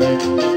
you